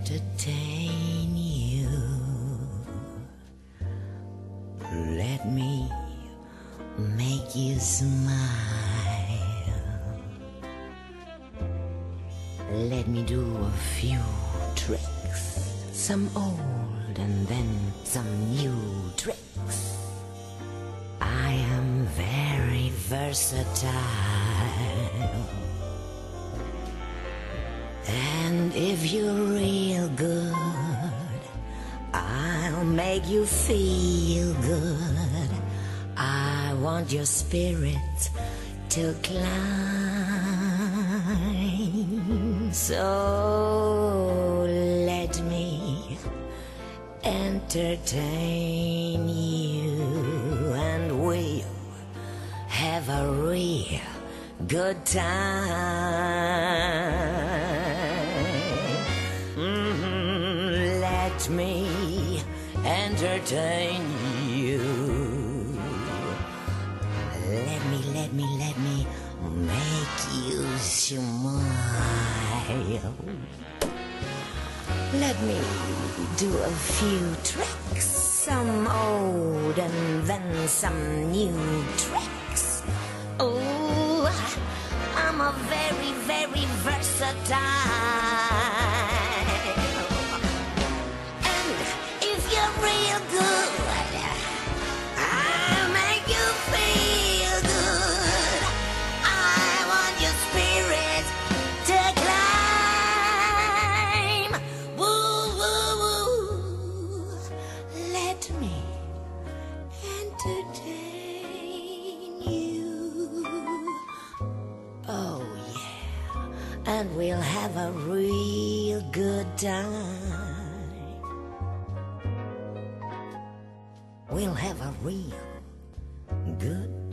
entertain you. Let me make you smile. Let me do a few tricks, some old and then some new tricks. I am very versatile. And if you're real good, I'll make you feel good. I want your spirit to climb. So let me entertain you and we'll have a real good time. Let me entertain you. Let me, let me, let me make you smile. Let me do a few tricks, some old and then some new tricks. Oh, I'm a very, very versatile. Entertain you. Oh, yeah. And we'll have a real good time. We'll have a real good